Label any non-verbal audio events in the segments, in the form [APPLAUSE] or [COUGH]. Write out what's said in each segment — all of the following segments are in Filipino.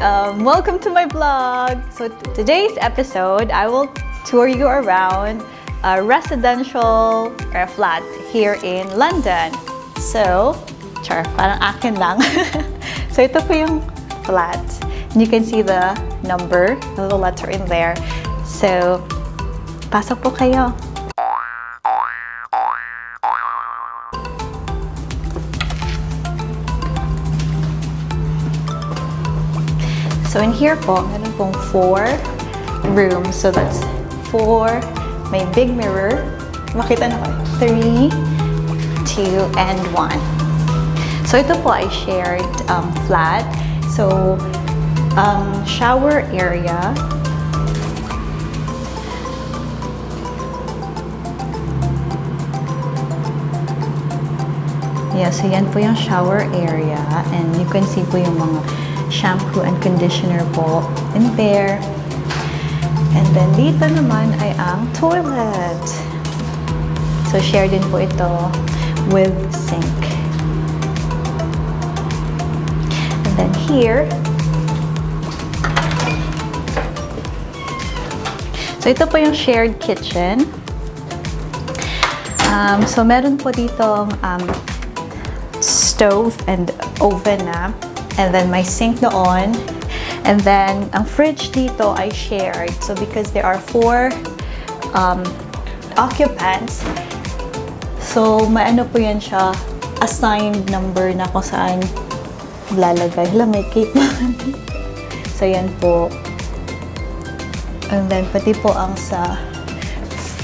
Um, welcome to my vlog. So today's episode, I will tour you around a residential or flat here in London. So, char, parang akin lang. [LAUGHS] so ito po yung flat. And you can see the number, the little letter in there. So, pasok po kayo. So in here po, meron pong four rooms. So that's four. May big mirror. Makita na ko. Three, two, and one. So ito po ay shared um, flat. So, um, shower area. Yeah, so yan po yung shower area. And you can see po yung mga shampoo and conditioner po in there. And then dito naman ay ang toilet. So share din po ito with sink. And then here, So ito po yung shared kitchen. Um, so meron po dito um, stove and oven na. And then may sink doon. And then, ang fridge dito ay shared. So, because there are four um, occupants, so, maano po yan siya, assigned number na kung saan lalagay. Hala, may cake [LAUGHS] So, yan po. And then, pati po ang sa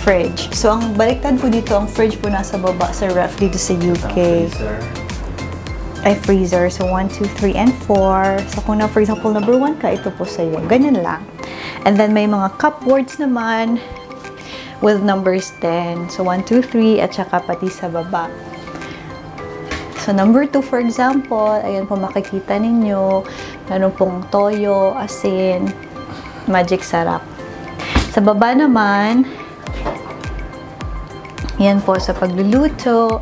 fridge. So, ang baliktad po dito, ang fridge po nasa baba sa ref dito sa UK. Ay freezer. So, 1, 2, 3, and 4. So, kung na, for example, number 1 ka, ito po sa'yo. Ganyan lang. And then, may mga cupboards naman with numbers 10. So, 1, 2, 3, at saka pati sa baba. So, number 2, for example, ayan po makikita ninyo. Meron pong toyo, asin, magic sarap. Sa baba naman, yan po sa pagluluto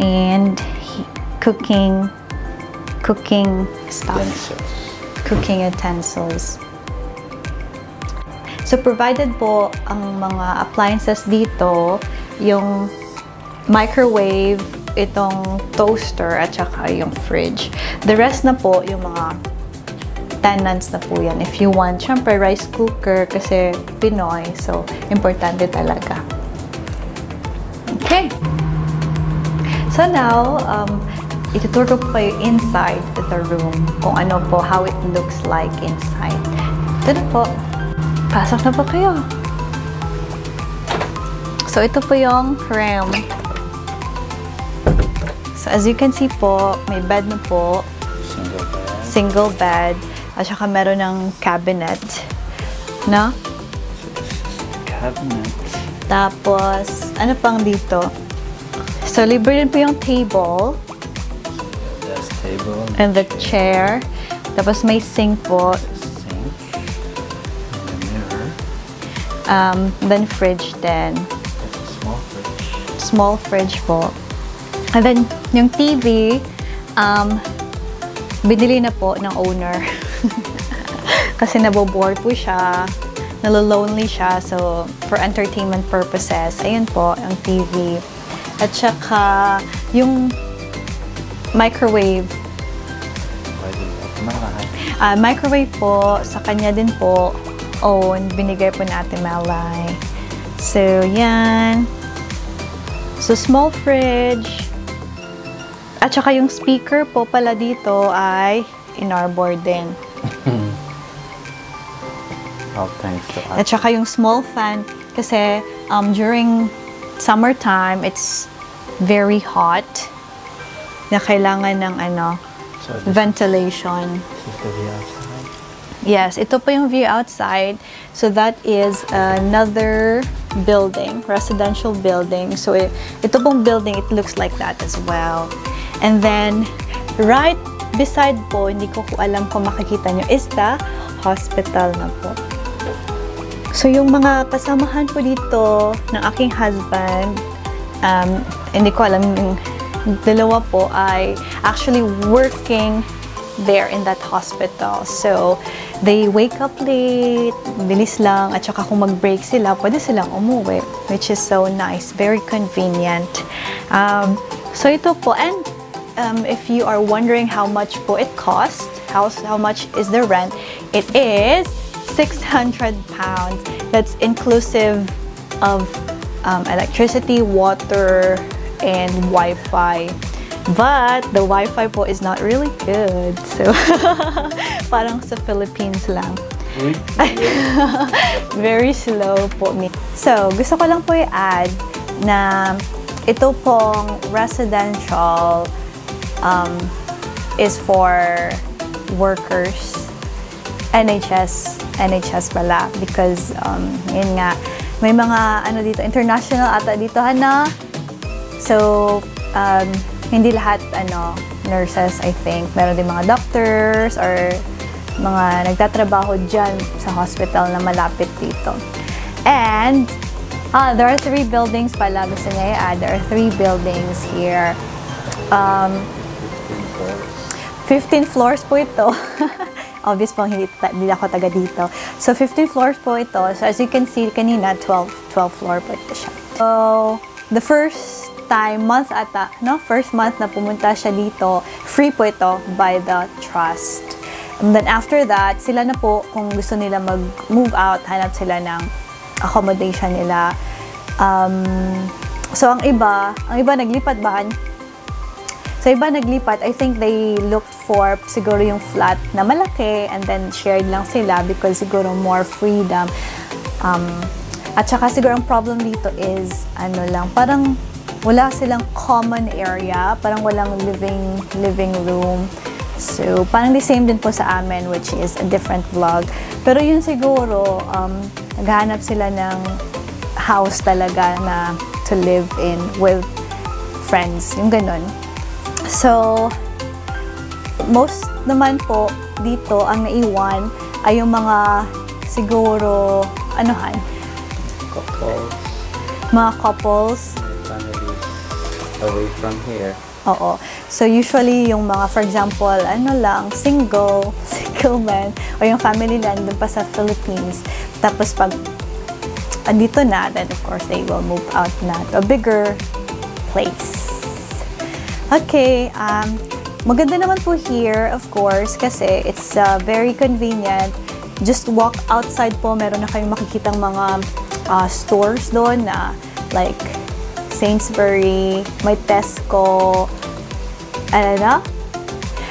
and cooking cooking stuff. Utensils. cooking utensils. So provided po ang mga appliances dito yung microwave itong toaster at saka yung fridge. The rest na po yung mga tenants na po yan. If you want syempre rice cooker kasi Pinoy so importante talaga. Okay. So now um, ituturo ko po kayo inside the room kung ano po, how it looks like inside. Ito na po. Pasok na po kayo. So, ito po yung room. So, as you can see po, may bed na po. Single bed. Single bed. At saka meron ng cabinet. No? Cabinet. Tapos, ano pang dito? So, libre din po yung table. Table. And the chair. Tapos may sink po. Sink. And the mirror. Um, then fridge. That's a small fridge. Small fridge po. And then yung TV, um, binili na po ng owner. [LAUGHS] Kasi nabobore po siya. Nalolonely siya. So, for entertainment purposes, ayun po, ang TV. At saka, yung microwave. Ah, microwave po, sa kanya din po, own, binigay po natin Malay. So, yan. So, small fridge. At saka yung speaker po pala dito ay in-arbor din. [LAUGHS] All thanks to At saka yung small fan, kasi um, during summertime, it's very hot na kailangan ng ano, So ventilation. this is the view outside. Yes, ito po yung view outside. So that is another building, residential building. So it, ito pong building, it looks like that as well. And then right beside po, hindi ko po alam kung makikita nyo, is the hospital na po. So yung mga kasamahan po dito ng aking husband, um, hindi ko alam yung dalawa po ay actually working there in that hospital. So, they wake up late, bilis lang, at saka kung mag-break sila, pwede silang umuwi, which is so nice, very convenient. Um, so, ito po, and um, if you are wondering how much po it cost, how, how much is the rent, it is 600 pounds. That's inclusive of um, electricity, water, and Wi-Fi. But the Wi-Fi po is not really good. So, [LAUGHS] parang sa Philippines lang. [LAUGHS] Very slow po me. So, gusto ko lang po i-add na ito pong residential um, is for workers. NHS. NHS pala. Because, um, yun nga, may mga ano dito, international ata dito, hana. So, um, hindi lahat ano nurses I think. Meron din mga doctors or mga nagtatrabaho dyan sa hospital na malapit dito. And ah, there are three buildings pala. Gusto niya i-add. There are three buildings here. Um, 15 floors po ito. [LAUGHS] Obvious po hindi, hindi ako taga dito. So 15 floors po ito. So as you can see kanina 12 12 floor po ito siya. So the first time, month ata, no? First month na pumunta siya dito, free po ito by the trust. And then after that, sila na po, kung gusto nila mag-move out, hanap sila ng accommodation nila. Um, so, ang iba, ang iba naglipat ba? So, iba naglipat, I think they looked for siguro yung flat na malaki and then shared lang sila because siguro more freedom. Um, at saka siguro ang problem dito is, ano lang, parang wala silang common area, parang walang living living room. So, parang the same din po sa amin, which is a different vlog. Pero yun siguro, um, naghahanap sila ng house talaga na to live in with friends, yung ganun. So, most naman po dito, ang naiwan ay yung mga siguro, anuhan? Couples, Mga couples away from here. Oo. So, usually, yung mga, for example, ano lang, single, [LAUGHS] single man, o yung family lang dun pa sa Philippines. Tapos, pag andito na, then of course, they will move out na to a bigger place. Okay, um, maganda naman po here, of course, kasi it's uh, very convenient. Just walk outside po, meron na kayong makikitang mga uh, stores doon na like Sainsbury, may Tesco, ano na?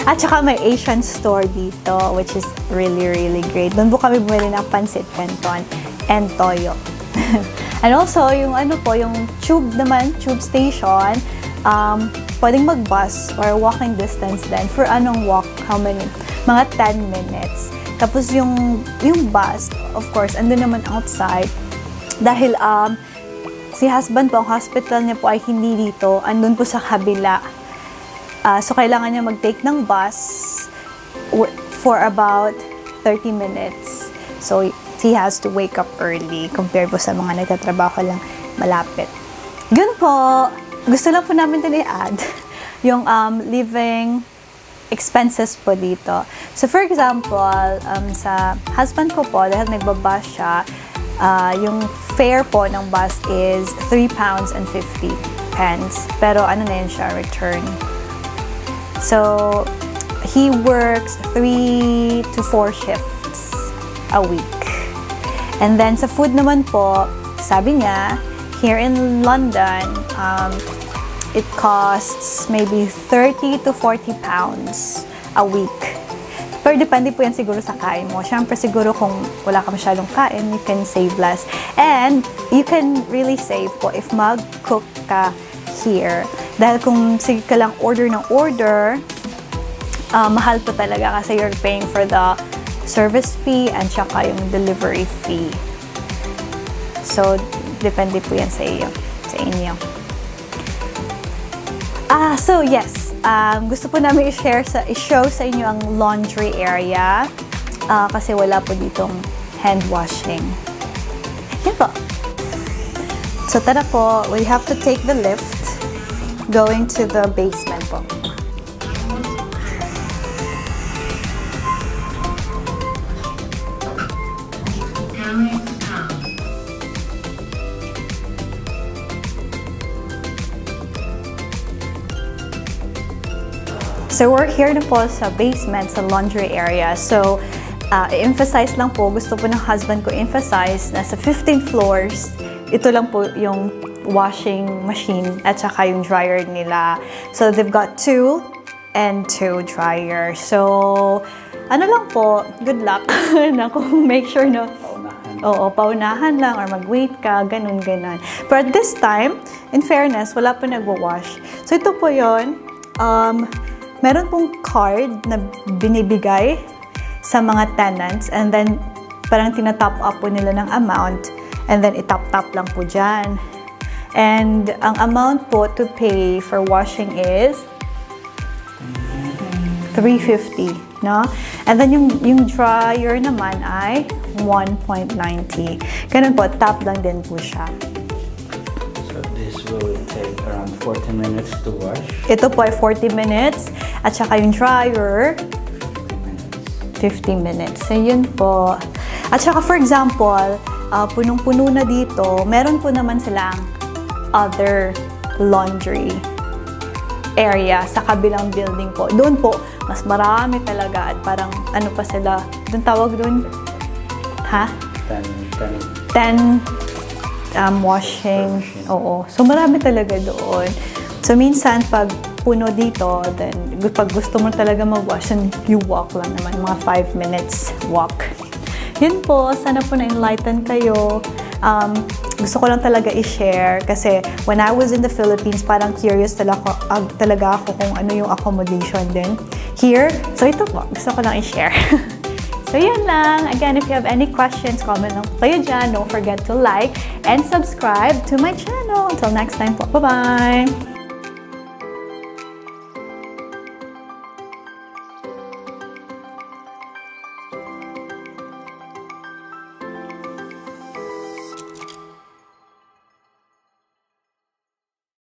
At saka may Asian store dito, which is really, really great. Doon po kami bumili ng pancit canton and toyo. [LAUGHS] and also, yung ano po, yung tube naman, tube station, um, pwedeng mag-bus or walking distance din. For anong walk, how many? Mga 10 minutes. Tapos yung, yung bus, of course, andun naman outside. Dahil um, si husband po, ang hospital niya po ay hindi dito, andun po sa kabila. Uh, so, kailangan niya mag-take ng bus for about 30 minutes. So, he has to wake up early compared po sa mga nagtatrabaho lang malapit. Yun po, gusto lang po namin din i-add [LAUGHS] yung um, living expenses po dito. So, for example, um, sa husband ko po, dahil nagbabas siya, uh, yung fare po ng bus is 3 pounds and 50 pence. Pero ano na yun siya, return. So, he works 3 to 4 shifts a week. And then sa food naman po, sabi niya, here in London, um, it costs maybe 30 to 40 pounds a week. Pero depende po yan siguro sa kain mo. Siyempre siguro kung wala ka masyadong kain, you can save less. And you can really save po if mag-cook ka here. Dahil kung sige ka lang order ng order, uh, mahal po talaga kasi you're paying for the service fee and saka yung delivery fee. So, depende po yan sa iyo, sa inyo. Ah, so yes, um, gusto po namin i-share sa i-show sa inyo ang laundry area uh, kasi wala po ditong hand washing. Yan po. So tara po, we have to take the lift going to the basement po. So we're here na po sa basement, sa laundry area. So, uh, i-emphasize lang po, gusto po ng husband ko emphasize na sa 15 floors, ito lang po yung washing machine at saka yung dryer nila. So they've got two and two dryer. So, ano lang po, good luck [LAUGHS] na kung make sure na. Oo, paunahan lang or mag-wait ka, ganun, ganun. But this time, in fairness, wala pa nagwa-wash. So ito po yon um, meron pong card na binibigay sa mga tenants and then parang tinatop up po nila ng amount and then itap-tap lang po dyan. And ang amount po to pay for washing is 350, no? And then yung, yung dryer naman ay 1.90. Ganun po, tap lang din po siya. Take around 40 minutes to wash. Ito po ay 40 minutes at saka yung dryer 50 50 minutes. minutes. So, yun po. At saka, for example, uh, punong-puno na dito, meron po naman silang other laundry area sa kabilang building po. Doon po, mas marami talaga at parang ano pa sila, doon tawag doon, ha? 10, 10 10 um, washing. Oo. So, marami talaga doon. So, minsan, pag puno dito, then pag gusto mo talaga mag-wash, then you walk lang naman. Mga 5 minutes walk. Yun po. Sana po na-enlighten kayo. Um, gusto ko lang talaga i-share kasi when I was in the Philippines, parang curious talaga, uh, talaga ako kung ano yung accommodation din here. So, ito po. Gusto ko lang i-share. [LAUGHS] So, yun lang. Again, if you have any questions, comment lang kayo dyan. Don't forget to like and subscribe to my channel. Until next time. Bye-bye!